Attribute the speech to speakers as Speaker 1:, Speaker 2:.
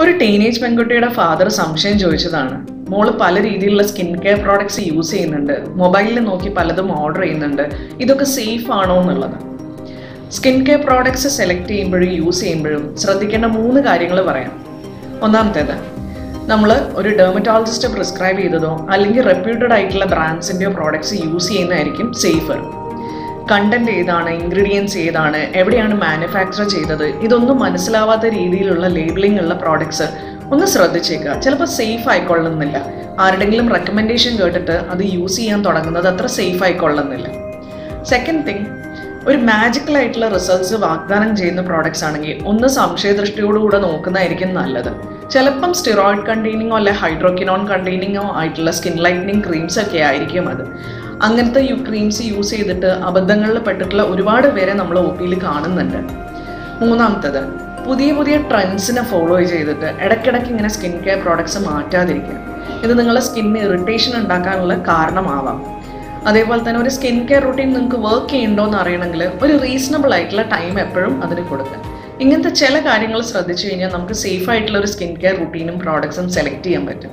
Speaker 1: ഒരു ടീനേജ് പെൺകുട്ടിയുടെ ഫാദർ സംശയം ചോദിച്ചതാണ്. മോൾ പല രീതിയിലുള്ള സ്കിൻ കെയർ പ്രോഡക്ട്സ് യൂസ് ചെയ്യുന്നുണ്ട് മൊബൈലിൽ നോക്കി പലതും ഓർഡർ ചെയ്യുന്നുണ്ട്. ഇതൊക്കെ സേഫ് ആണോ എന്നുള്ളത്. സ്കിൻ കെയർ പ്രോഡക്ട്സ് സെലക്ട് ചെയ്യുമ്പോഴും യൂസ് ചെയ്യുമ്പോഴും ശ്രദ്ധിക്കേണ്ട മൂന്ന് കാര്യങ്ങൾ പറയാം. ഒന്നാമത്തേത് നമ്മൾ ഒരു ഡെർമറ്റോളജിസ്റ്റ് പ്രിസ്ക്രൈബ് ചെയ്തതോ അല്ലെങ്കിൽ റെപ്യൂട്ടഡ് ആയിട്ടുള്ള ബ്രാൻഡ്സിന്റെയോ പ്രോഡക്ട്സ് യൂസ് ചെയ്യുന്നതായിരിക്കും സേഫർ കണ്ടന്റ് ഏതാണ് ഇൻഗ്രീഡിയൻസ് ഏതാണ് എവിടെയാണ് മാനുഫാക്ചർ ചെയ്തത് ഇതൊന്നും മനസ്സിലാവാത്ത രീതിയിലുള്ള ലേബിളിംഗ് ഉള്ള പ്രോഡക്ട്സ് ഒന്ന് ശ്രദ്ധിച്ചേക്കുക. ചിലപ്പോൾ സേഫ് ആയിക്കൊള്ളുന്നില്ല. ആരുടെങ്കിലും റെക്കമെൻഡേഷൻ കേട്ടിട്ട് അത് യൂസ് ചെയ്യാൻ തുടങ്ങുന്നത് അത്ര സേഫ് ആയിക്കൊള്ളുന്നില്ല. സെക്കൻഡ് തിങ് ഒരു മാജിക്കൽ ആയിട്ടുള്ള റിസൾട്ട്സ് വാഗ്ദാനം ചെയ്യുന്ന പ്രോഡക്ട്സ് ആണെങ്കിൽ ഒന്ന് സംശയദൃഷ്ടിയോടുകൂടെ നോക്കുന്നതായിരിക്കും നല്ലത്. ചിലപ്പം സ്റ്റിറോയിഡ് കണ്ടെയ്നിങ്ങോ അല്ലെ ഹൈഡ്രോക്കിനോൺ കണ്ടെയ്നിങ്ങോ ആയിട്ടുള്ള സ്കിൻ ലൈറ്റനിങ് ക്രീംസ് ഒക്കെ ആയിരിക്കും അത്. അങ്ങനത്തെ യു ക്രീംസ് യൂസ് ചെയ്തിട്ട് അബദ്ധങ്ങളിൽ പെട്ടിട്ടുള്ള ഒരുപാട് പേരെ നമ്മൾ ഒ പിയിൽ കാണുന്നുണ്ട്. മൂന്നാമത്തത് പുതിയ പുതിയ ട്രെൻഡ്സിനെ ഫോളോ ചെയ്തിട്ട് ഇടയ്ക്കിടയ്ക്ക് ഇങ്ങനെ സ്കിൻ കെയർ പ്രോഡക്ട്സ് മാറ്റാതിരിക്കുക. ഇത് നിങ്ങളുടെ സ്കിന്നിന് ഇറിറ്റേഷൻ ഉണ്ടാക്കാനുള്ള കാരണമാവാം. അതേപോലെ തന്നെ ഒരു സ്കിൻ കെയർ റൂട്ടീൻ നിങ്ങൾക്ക് വർക്ക് ചെയ്യണ്ടോ എന്ന് അറിയണമെങ്കിൽ ഒരു റീസണബിൾ ആയിട്ടുള്ള ടൈം എപ്പോഴും അതിന് കൊടുക്കുക. ഇങ്ങനത്തെ ചില കാര്യങ്ങൾ ശ്രദ്ധിച്ചു കഴിഞ്ഞാൽ നമുക്ക് സേഫ് ആയിട്ടുള്ള ഒരു സ്കിൻ കെയർ റുട്ടീനും പ്രോഡക്ട്സും സെലക്ട് ചെയ്യാൻ പറ്റും.